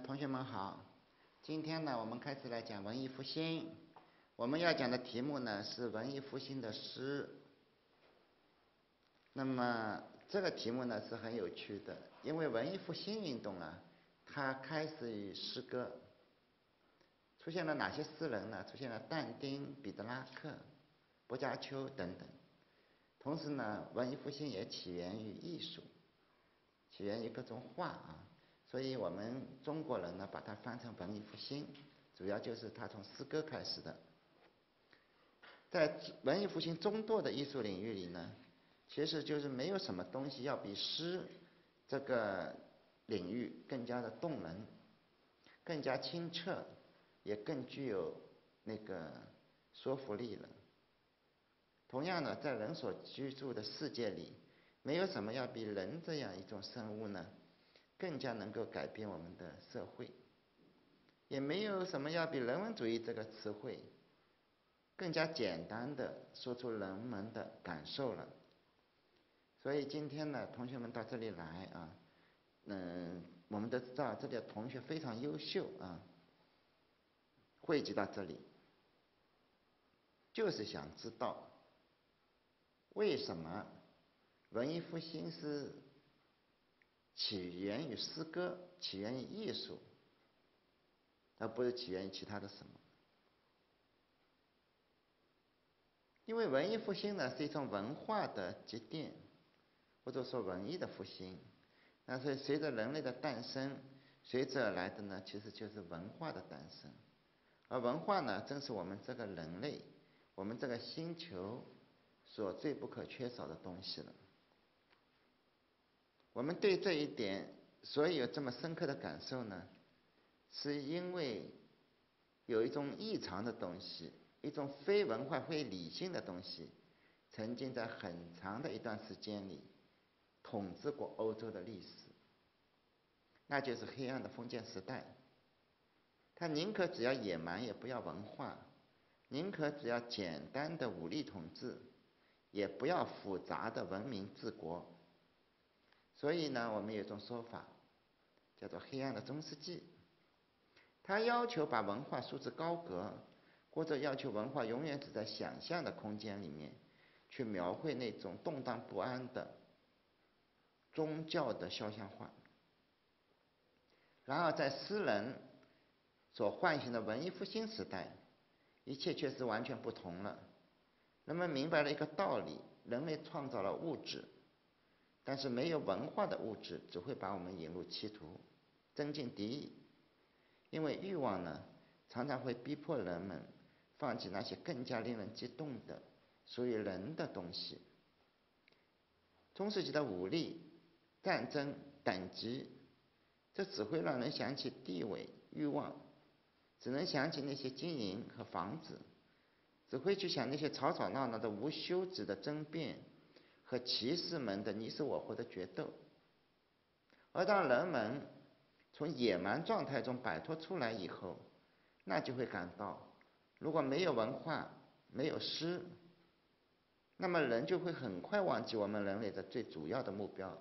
同学们好，今天呢，我们开始来讲文艺复兴。我们要讲的题目呢是文艺复兴的诗。那么这个题目呢是很有趣的，因为文艺复兴运动啊，它开始于诗歌。出现了哪些诗人呢？出现了但丁、彼得拉克、薄伽丘等等。同时呢，文艺复兴也起源于艺术，起源于各种画啊。所以我们中国人呢，把它翻成文艺复兴，主要就是它从诗歌开始的。在文艺复兴中堕的艺术领域里呢，其实就是没有什么东西要比诗这个领域更加的动人，更加清澈，也更具有那个说服力了。同样的，在人所居住的世界里，没有什么要比人这样一种生物呢。更加能够改变我们的社会，也没有什么要比人文主义这个词汇更加简单的说出人们的感受了。所以今天呢，同学们到这里来啊，嗯，我们都知道这里的同学非常优秀啊，汇集到这里，就是想知道为什么文艺复兴是。起源于诗歌，起源于艺术，而不是起源于其他的什么。因为文艺复兴呢是一种文化的积淀，或者说文艺的复兴。那是随着人类的诞生，随之而来的呢，其实就是文化的诞生。而文化呢，正是我们这个人类，我们这个星球所最不可缺少的东西了。我们对这一点所以有这么深刻的感受呢，是因为有一种异常的东西，一种非文化、非理性的东西，曾经在很长的一段时间里统治过欧洲的历史，那就是黑暗的封建时代。他宁可只要野蛮，也不要文化；宁可只要简单的武力统治，也不要复杂的文明治国。所以呢，我们有一种说法，叫做“黑暗的中世纪”。他要求把文化束之高阁，或者要求文化永远只在想象的空间里面，去描绘那种动荡不安的宗教的肖像画。然而，在诗人所唤醒的文艺复兴时代，一切却是完全不同了。人们明白了一个道理：人类创造了物质。但是没有文化的物质只会把我们引入歧途，增进敌意。因为欲望呢，常常会逼迫人们放弃那些更加令人激动的属于人的东西。中世纪的武力、战争、等级，这只会让人想起地位、欲望，只能想起那些金银和房子，只会去想那些吵吵闹闹的无休止的争辩。和骑士们的你死我活的决斗，而当人们从野蛮状态中摆脱出来以后，那就会感到，如果没有文化，没有诗，那么人就会很快忘记我们人类的最主要的目标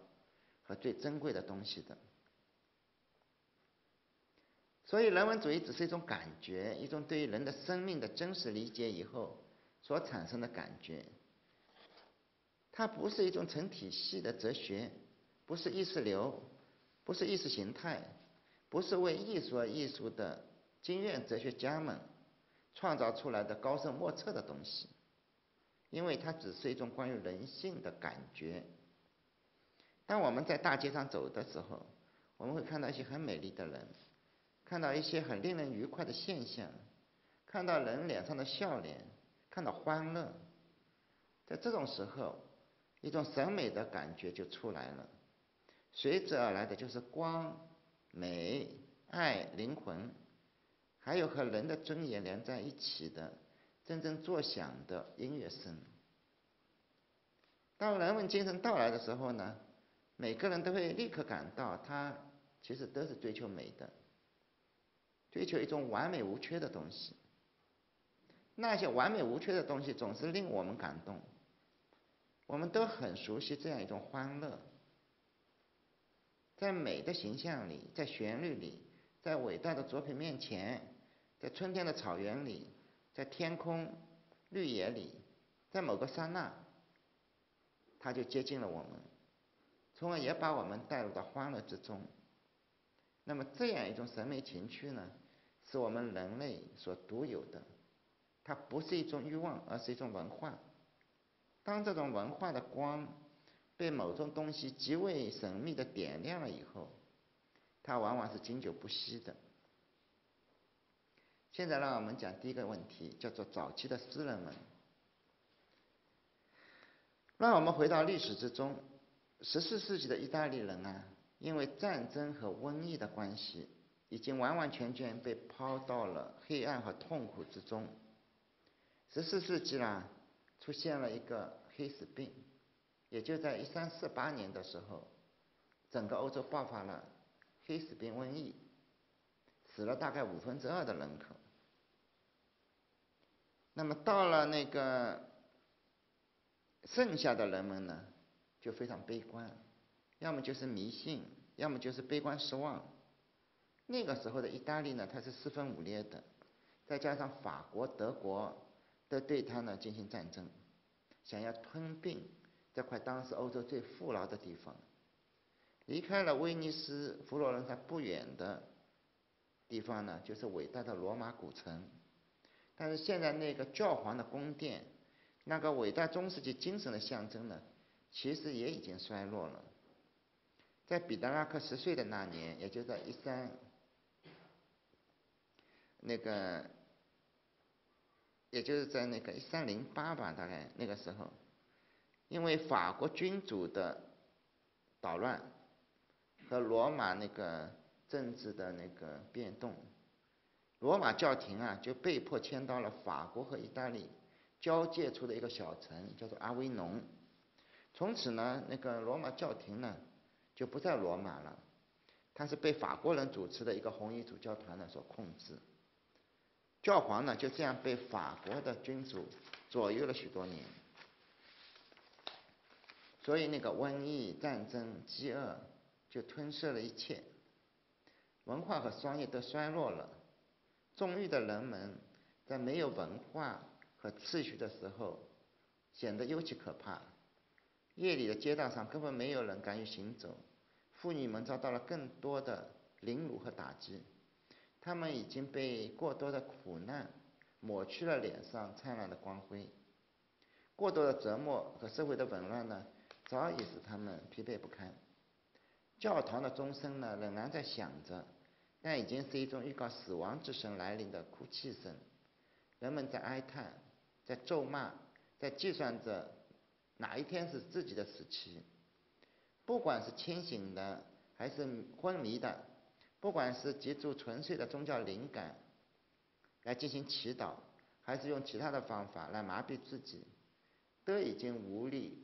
和最珍贵的东西的。所以，人文主义只是一种感觉，一种对于人的生命的真实理解以后所产生的感觉。它不是一种成体系的哲学，不是意识流，不是意识形态，不是为艺术而艺术的经验哲学家们创造出来的高深莫测的东西，因为它只是一种关于人性的感觉。当我们在大街上走的时候，我们会看到一些很美丽的人，看到一些很令人愉快的现象，看到人脸上的笑脸，看到欢乐，在这种时候。一种审美的感觉就出来了，随之而来的就是光、美、爱、灵魂，还有和人的尊严连在一起的真正作响的音乐声。当人文精神到来的时候呢，每个人都会立刻感到，他其实都是追求美的，追求一种完美无缺的东西。那些完美无缺的东西总是令我们感动。我们都很熟悉这样一种欢乐，在美的形象里，在旋律里，在伟大的作品面前，在春天的草原里，在天空、绿野里，在某个刹那，他就接近了我们，从而也把我们带入到欢乐之中。那么这样一种审美情趣呢，是我们人类所独有的，它不是一种欲望，而是一种文化。当这种文化的光被某种东西极为神秘的点亮了以后，它往往是经久不息的。现在让我们讲第一个问题，叫做早期的诗人们。让我们回到历史之中，十四世纪的意大利人啊。因为战争和瘟疫的关系，已经完完全全被抛到了黑暗和痛苦之中。十四世纪啦，出现了一个黑死病，也就在一三四八年的时候，整个欧洲爆发了黑死病瘟疫，死了大概五分之二的人口。那么到了那个剩下的人们呢，就非常悲观。要么就是迷信，要么就是悲观失望。那个时候的意大利呢，它是四分五裂的，再加上法国、德国都对它呢进行战争，想要吞并这块当时欧洲最富饶的地方。离开了威尼斯、佛罗伦萨不远的地方呢，就是伟大的罗马古城。但是现在那个教皇的宫殿，那个伟大中世纪精神的象征呢，其实也已经衰落了。在彼得拉克十岁的那年，也就在一三，那个，也就是在那个一三零八吧，大概那个时候，因为法国君主的捣乱和罗马那个政治的那个变动，罗马教廷啊就被迫迁到了法国和意大利交界处的一个小城，叫做阿维农。从此呢，那个罗马教廷呢。就不在罗马了，它是被法国人主持的一个红衣主教团呢所控制。教皇呢就这样被法国的君主左右了许多年，所以那个瘟疫、战争、饥饿就吞噬了一切，文化和商业都衰落了。纵欲的人们在没有文化和秩序的时候，显得尤其可怕。夜里的街道上根本没有人敢于行走，妇女们遭到了更多的凌辱和打击，他们已经被过多的苦难抹去了脸上灿烂的光辉，过多的折磨和社会的紊乱呢，早已使他们疲惫不堪。教堂的钟声呢，仍然在响着，但已经是一种预告死亡之声来临的哭泣声。人们在哀叹，在咒骂，在计算着。哪一天是自己的死期？不管是清醒的还是昏迷的，不管是借助纯粹的宗教灵感来进行祈祷，还是用其他的方法来麻痹自己，都已经无力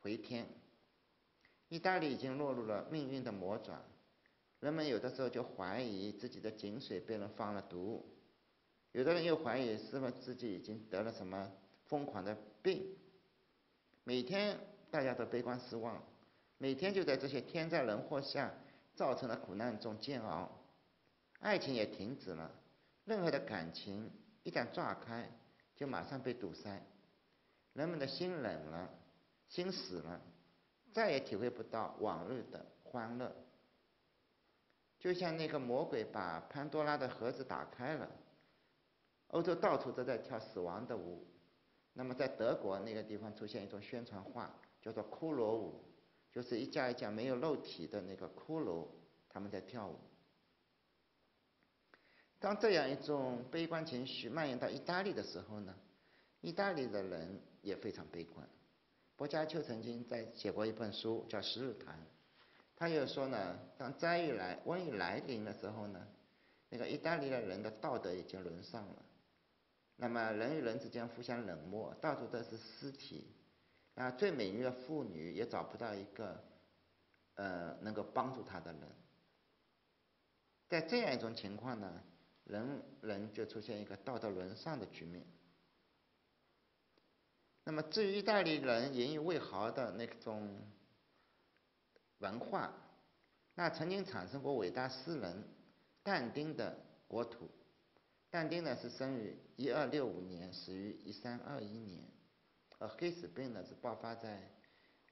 回天。意大利已经落入了命运的魔爪，人们有的时候就怀疑自己的井水被人放了毒，有的人又怀疑是否自己已经得了什么疯狂的病。每天大家都悲观失望，每天就在这些天灾人祸下造成了苦难中煎熬，爱情也停止了，任何的感情一旦炸开，就马上被堵塞，人们的心冷了，心死了，再也体会不到往日的欢乐，就像那个魔鬼把潘多拉的盒子打开了，欧洲到处都在跳死亡的舞。那么在德国那个地方出现一种宣传画，叫做骷髅舞，就是一家一家没有肉体的那个骷髅，他们在跳舞。当这样一种悲观情绪蔓延到意大利的时候呢，意大利的人也非常悲观。薄伽丘曾经在写过一本书叫《十日谈》，他又说呢，当灾遇来、瘟疫来临的时候呢，那个意大利的人的道德已经沦丧了。那么人与人之间互相冷漠，到处都是尸体，啊，最美丽的妇女也找不到一个，呃，能够帮助她的人。在这样一种情况呢，人人就出现一个道德沦丧的局面。那么至于意大利人引以为豪的那种文化，那曾经产生过伟大诗人，但丁的国土。但丁呢是生于一二六五年，死于一三二一年，而黑死病呢是爆发在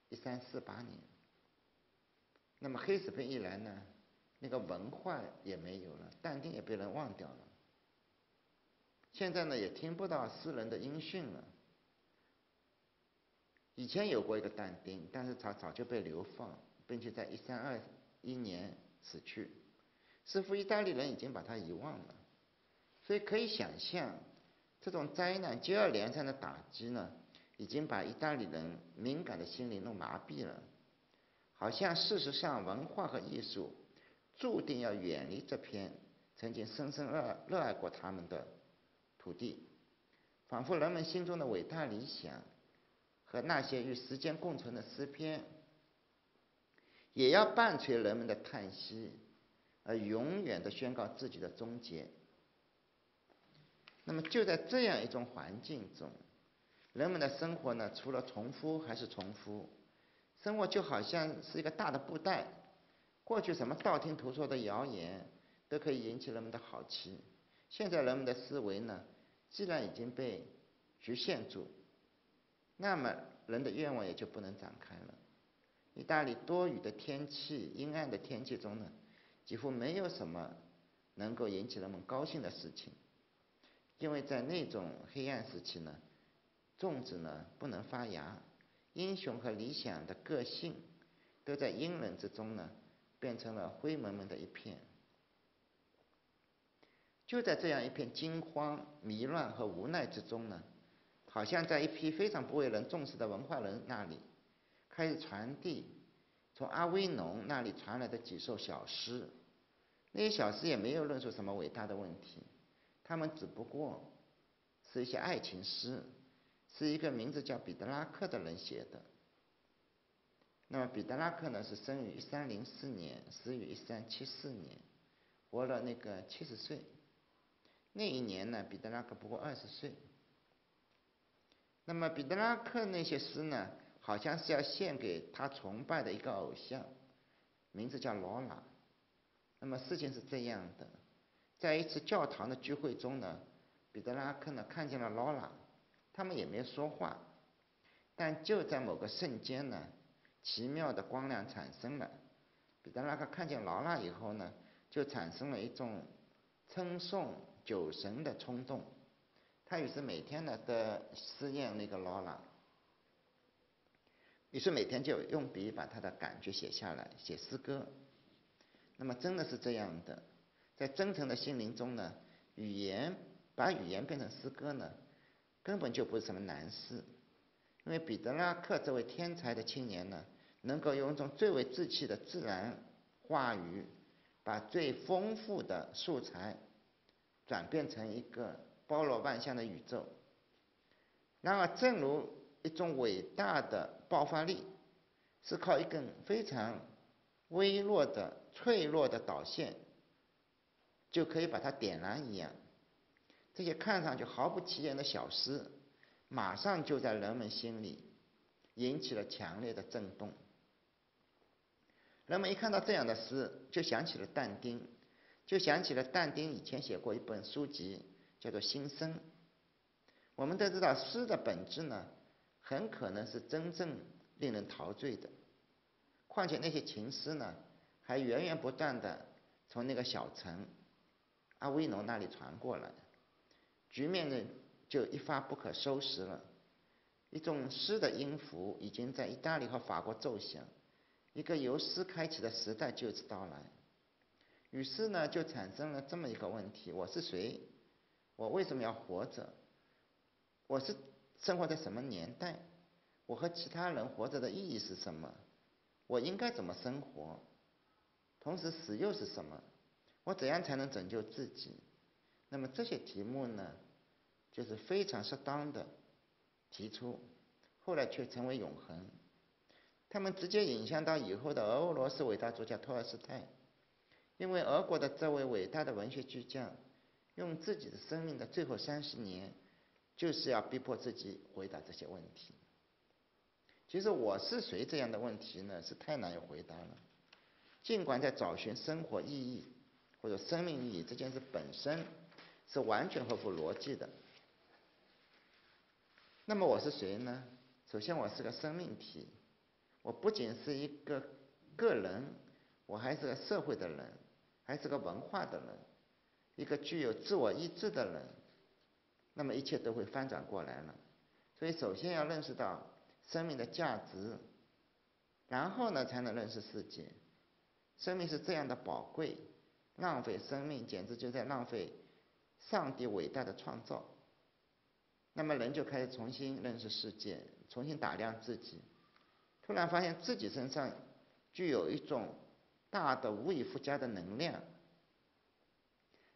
一三四八年。那么黑死病一来呢，那个文化也没有了，但丁也被人忘掉了。现在呢也听不到诗人的音讯了。以前有过一个但丁，但是他早就被流放，并且在一三二一年死去，似乎意大利人已经把他遗忘了。所以可以想象，这种灾难接二连三的打击呢，已经把意大利人敏感的心灵弄麻痹了。好像事实上，文化和艺术注定要远离这片曾经深深热热爱过他们的土地，仿佛人们心中的伟大理想和那些与时间共存的诗篇，也要伴随人们的叹息，而永远的宣告自己的终结。那么就在这样一种环境中，人们的生活呢，除了重复还是重复。生活就好像是一个大的布袋，过去什么道听途说的谣言都可以引起人们的好奇，现在人们的思维呢，既然已经被局限住，那么人的愿望也就不能展开了。意大利多雨的天气、阴暗的天气中呢，几乎没有什么能够引起人们高兴的事情，因为在那种黑暗时期呢，种子呢不能发芽。英雄和理想的个性，都在阴冷之中呢，变成了灰蒙蒙的一片。就在这样一片惊慌、迷乱和无奈之中呢，好像在一批非常不为人重视的文化人那里，开始传递从阿威农那里传来的几首小诗。那些小诗也没有论述什么伟大的问题，他们只不过是一些爱情诗。是一个名字叫彼得拉克的人写的。那么彼得拉克呢，是生于一三零四年，死于一三七四年，活了那个七十岁。那一年呢，彼得拉克不过二十岁。那么彼得拉克那些诗呢，好像是要献给他崇拜的一个偶像，名字叫罗拉。那么事情是这样的，在一次教堂的聚会中呢，彼得拉克呢看见了罗拉。他们也没说话，但就在某个瞬间呢，奇妙的光亮产生了。彼得拉克看见劳拉以后呢，就产生了一种称颂酒神的冲动。他于是每天呢都思念那个劳拉，于是每天就用笔把他的感觉写下来，写诗歌。那么真的是这样的，在真诚的心灵中呢，语言把语言变成诗歌呢。根本就不是什么难事，因为彼得拉克这位天才的青年呢，能够用一种最为稚气的自然话语，把最丰富的素材转变成一个包罗万象的宇宙。然而，正如一种伟大的爆发力是靠一根非常微弱的、脆弱的导线就可以把它点燃一样。这些看上去毫不起眼的小诗，马上就在人们心里引起了强烈的震动。人们一看到这样的诗，就想起了但丁，就想起了但丁以前写过一本书籍，叫做《心声》。我们都知道，诗的本质呢，很可能是真正令人陶醉的。况且那些情诗呢，还源源不断的从那个小城阿威农那里传过来。局面呢，就一发不可收拾了。一种诗的音符已经在意大利和法国奏响，一个由诗开启的时代就此到来。于是呢，就产生了这么一个问题：我是谁？我为什么要活着？我是生活在什么年代？我和其他人活着的意义是什么？我应该怎么生活？同时，死又是什么？我怎样才能拯救自己？那么这些题目呢，就是非常适当的提出，后来却成为永恒。他们直接影响到以后的俄罗斯伟大作家托尔斯泰，因为俄国的这位伟大的文学巨匠，用自己的生命的最后三十年，就是要逼迫自己回答这些问题。其实我是谁这样的问题呢，是太难以回答了。尽管在找寻生活意义。或者生命意义这件事本身是完全合乎逻辑的。那么我是谁呢？首先我是个生命体，我不仅是一个个人，我还是个社会的人，还是个文化的人，一个具有自我意志的人。那么一切都会翻转过来了。所以首先要认识到生命的价值，然后呢才能认识世界。生命是这样的宝贵，浪费生命简直就在浪费上帝伟大的创造。那么人就开始重新认识世界，重新打量自己，突然发现自己身上具有一种大的无以复加的能量。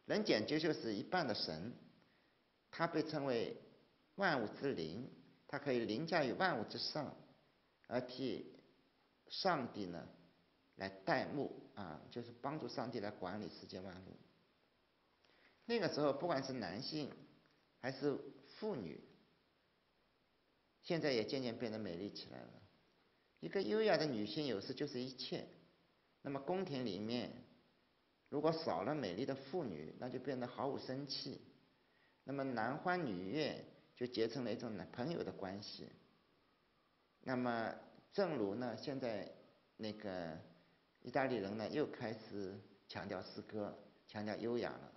人简直就是一半的神，他被称为万物之灵，他可以凌驾于万物之上，而替上帝呢。来代牧啊，就是帮助上帝来管理世界万物。那个时候，不管是男性还是妇女，现在也渐渐变得美丽起来了。一个优雅的女性，有时就是一切。那么宫廷里面，如果少了美丽的妇女，那就变得毫无生气。那么男欢女悦，就结成了一种男朋友的关系。那么，正如呢，现在那个。意大利人呢，又开始强调诗歌，强调优雅了。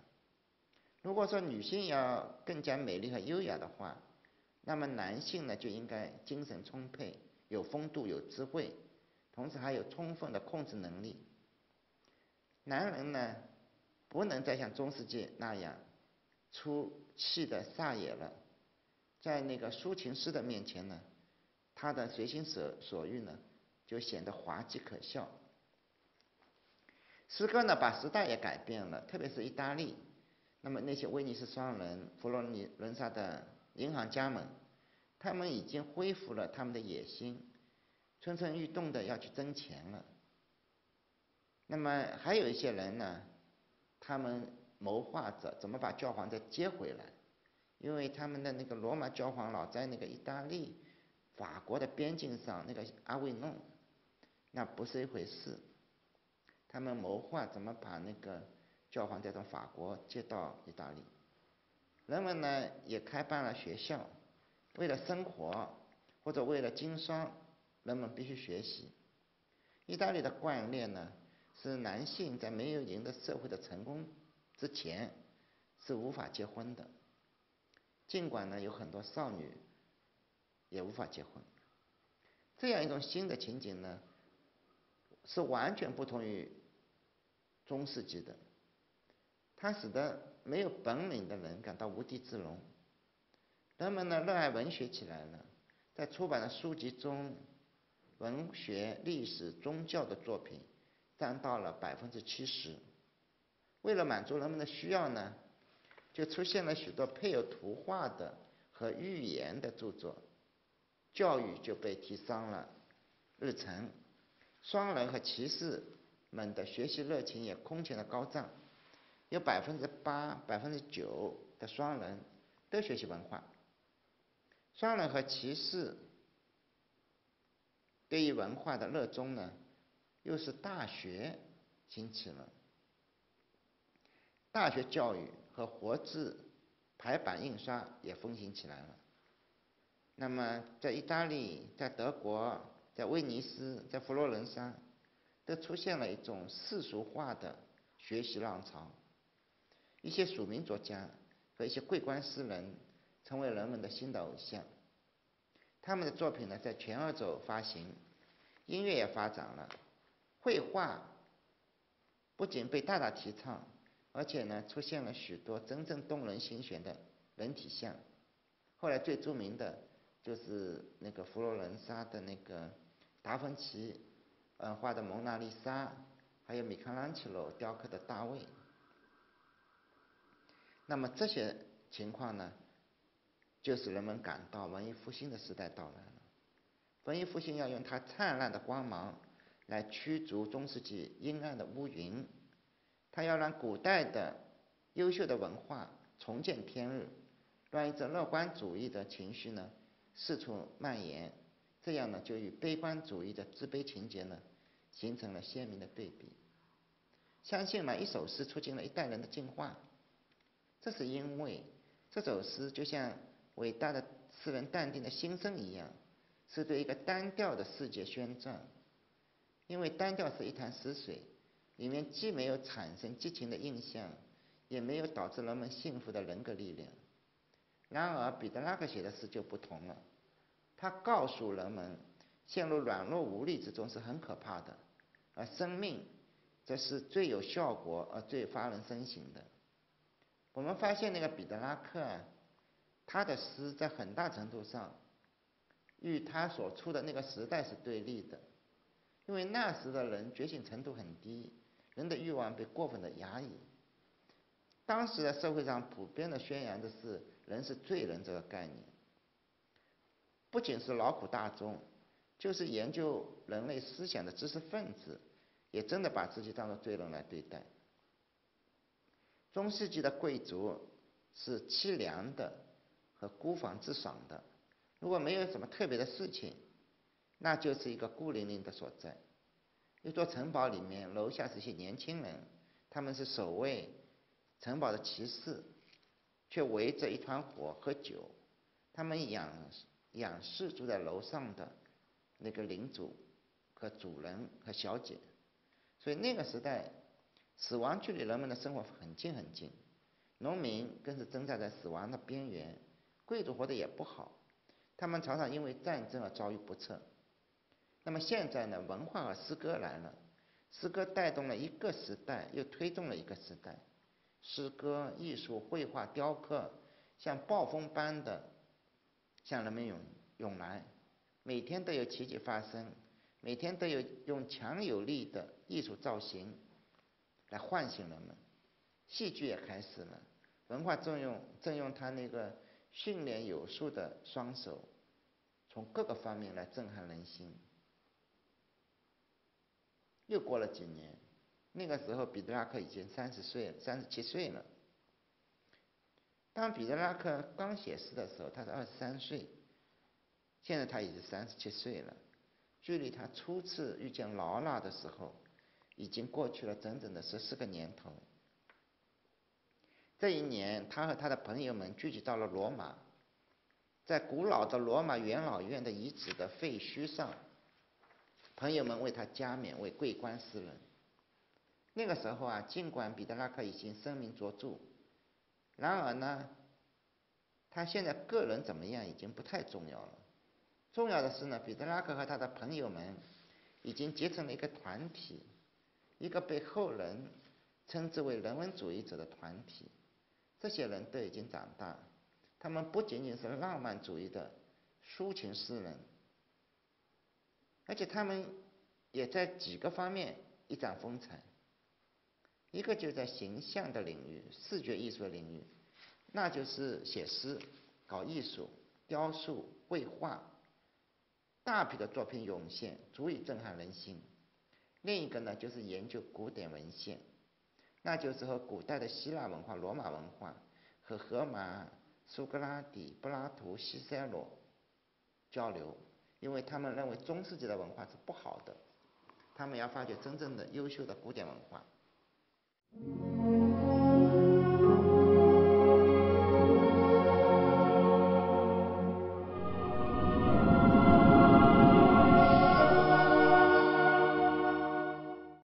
如果说女性要更加美丽和优雅的话，那么男性呢就应该精神充沛，有风度，有智慧，同时还有充分的控制能力。男人呢，不能再像中世纪那样出气的撒野了，在那个抒情诗的面前呢，他的随心所所欲呢，就显得滑稽可笑。诗歌呢，把时代也改变了，特别是意大利。那么那些威尼斯商人、佛罗伦萨的银行家们，他们已经恢复了他们的野心，蠢蠢欲动的要去挣钱了。那么还有一些人呢，他们谋划着怎么把教皇再接回来，因为他们的那个罗马教皇老在那个意大利、法国的边境上，那个阿维诺，那不是一回事。他们谋划怎么把那个教皇带到法国接到意大利。人们呢也开办了学校，为了生活或者为了经商，人们必须学习。意大利的惯例呢是男性在没有赢得社会的成功之前是无法结婚的，尽管呢有很多少女也无法结婚。这样一种新的情景呢是完全不同于。中世纪的，它使得没有本领的人感到无地自容。人们呢热爱文学起来了，在出版的书籍中，文学、历史、宗教的作品占到了百分之七十。为了满足人们的需要呢，就出现了许多配有图画的和寓言的著作，教育就被提上了日程。双人和骑士。们的学习热情也空前的高涨，有百分之八、百分之九的双人都学习文化。双人和骑士对于文化的热衷呢，又是大学兴起了，大学教育和活字排版印刷也风行起来了。那么，在意大利、在德国、在威尼斯、在佛罗伦萨。都出现了一种世俗化的学习浪潮，一些署名作家和一些桂冠诗人成为人们的新的偶像。他们的作品呢，在全欧洲发行，音乐也发展了，绘画不仅被大大提倡，而且呢，出现了许多真正动人心弦的人体像。后来最著名的就是那个佛罗伦萨的那个达芬奇。嗯，画的蒙娜丽莎，还有米开朗基罗雕刻的大卫。那么这些情况呢，就使人们感到文艺复兴的时代到来了。文艺复兴要用它灿烂的光芒来驱逐中世纪阴暗的乌云，它要让古代的优秀的文化重见天日，让一种乐观主义的情绪呢四处蔓延。这样呢，就与悲观主义的自卑情节呢，形成了鲜明的对比。相信呢一首诗促进了一代人的进化。这是因为这首诗就像伟大的诗人淡定的心声一样，是对一个单调的世界宣战。因为单调是一潭死水，里面既没有产生激情的印象，也没有导致人们幸福的人格力量。然而，彼得拉克写的诗就不同了，他告诉人们，陷入软弱无力之中是很可怕的，而生命则是最有效果而最发人深省的。我们发现那个彼得拉克啊，他的诗在很大程度上与他所处的那个时代是对立的。因为那时的人觉醒程度很低，人的欲望被过分的压抑。当时的社会上普遍的宣扬的是“人是罪人”这个概念，不仅是劳苦大众，就是研究人类思想的知识分子，也真的把自己当做罪人来对待。中世纪的贵族是凄凉的和孤芳自赏的，如果没有什么特别的事情。那就是一个孤零零的所在。一座城堡里面，楼下是些年轻人，他们是守卫城堡的骑士，却围着一团火喝酒。他们仰仰视住在楼上的那个领主和主人和小姐。所以那个时代，死亡距离人们的生活很近很近。农民更是挣扎在死亡的边缘，贵族活得也不好，他们常常因为战争而遭遇不测。那么现在呢？文化和诗歌来了，诗歌带动了一个时代，又推动了一个时代。诗歌、艺术、绘画、雕刻，像暴风般的向人们涌涌来，每天都有奇迹发生，每天都有用强有力的艺术造型来唤醒人们。戏剧也开始了，文化正用正用他那个训练有素的双手，从各个方面来震撼人心。又过了几年，那个时候彼得拉克已经三十岁，三十七岁了。当彼得拉克刚写诗的时候，他是二十三岁，现在他已经三十七岁了，距离他初次遇见劳拉的时候，已经过去了整整的十四个年头。这一年，他和他的朋友们聚集到了罗马，在古老的罗马元老院的遗址的废墟上。朋友们为他加冕为桂冠诗人。那个时候啊，尽管彼得拉克已经声名卓著，然而呢，他现在个人怎么样已经不太重要了。重要的是呢，彼得拉克和他的朋友们已经结成了一个团体，一个被后人称之为人文主义者的团体。这些人都已经长大，他们不仅仅是浪漫主义的抒情诗人。而且他们也在几个方面一展风采，一个就在形象的领域、视觉艺术的领域，那就是写诗、搞艺术、雕塑、绘画，大批的作品涌现，足以震撼人心。另一个呢，就是研究古典文献，那就是和古代的希腊文化、罗马文化和荷马、苏格拉底、柏拉图、西塞罗交流。因为他们认为中世纪的文化是不好的，他们要发掘真正的优秀的古典文化。